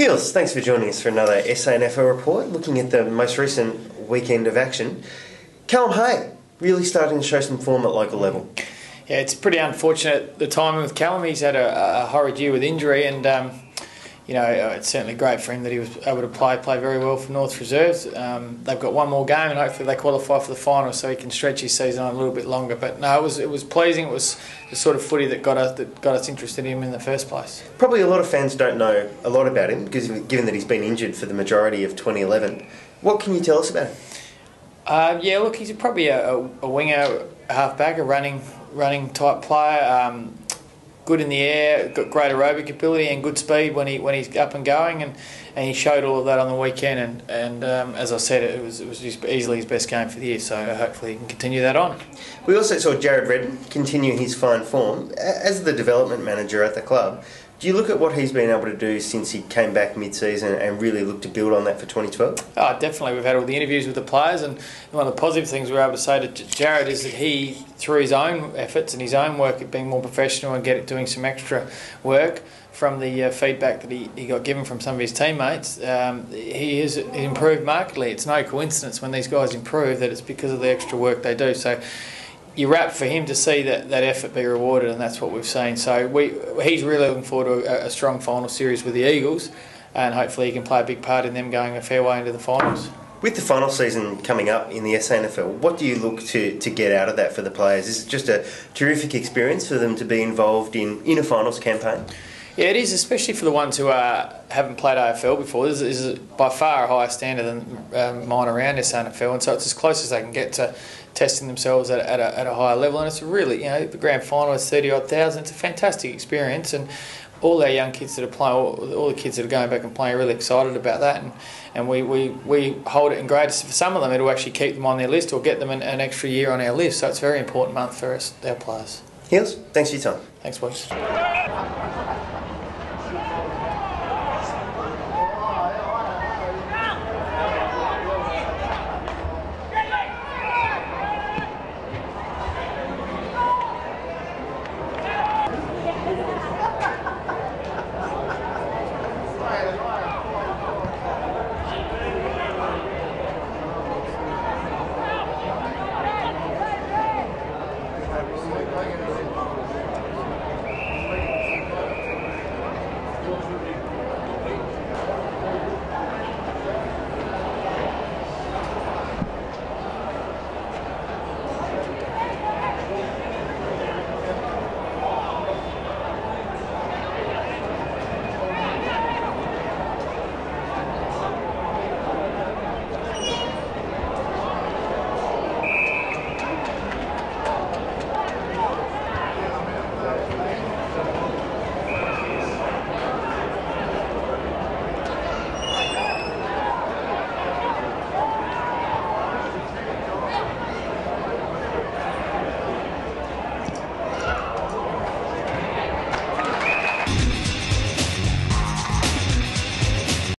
Heels, thanks for joining us for another SANFL report, looking at the most recent weekend of action. Callum Hay really starting to show some form at local level. Yeah, it's pretty unfortunate the timing with Callum. He's had a, a horrid year with injury, and um, you know it's certainly great for him that he was able to play play very well for North Reserves. Um, they've got one more game, and hopefully they qualify for the final, so he can stretch his season on a little bit longer. But no, it was it was pleasing. It was the sort of footy that got us that got us interested in him in the first place. Probably a lot of fans don't know a lot about him because given that he's been injured for the majority of 2011. What can you tell us about him? Uh, yeah, look, he's probably a, a, a winger, a halfback, a running running type player. Um, good in the air, got great aerobic ability and good speed when he when he's up and going, and, and he showed all of that on the weekend. And and um, as I said, it was it was easily his best game for the year. So hopefully he can continue that on. We also saw Jarrad Redden continue his fine form as the development manager at the club. Do you look at what he's been able to do since he came back mid-season and really look to build on that for 2012? Oh, definitely. We've had all the interviews with the players, and one of the positive things we were able to say to Jarrad is that he, through his own efforts and his own work at being more professional and get doing some extra work from the uh, feedback that he, he got given from some of his teammates, um, he has improved markedly. It's no coincidence when these guys improve that it's because of the extra work they do. So you wrap for him to see that, that effort be rewarded, and that's what we've seen. So we, he's really looking forward to a, a strong final series with the Eagles, and hopefully he can play a big part in them going a fair way into the finals. With the final season coming up in the SANFL, what do you look to, to get out of that for the players? Is it just a terrific experience for them to be involved in, in a finals campaign? Yeah, it is, especially for the ones who uh, haven't played AFL before. This is, this is by far a higher standard than um, mine around SANFL, and so it's as close as they can get to testing themselves at, at, a, at a higher level. And it's really, you know, the grand final is 30 odd thousand. It's a fantastic experience. And all our young kids that are playing, all, all, the kids that are going back and playing, are really excited about that. And, and we, we, we hold it in grade. For some of them, it'll actually keep them on their list or get them an, an extra year on our list. So it's a very important month for us, our players. Heels, thanks for your time. Thanks, boys.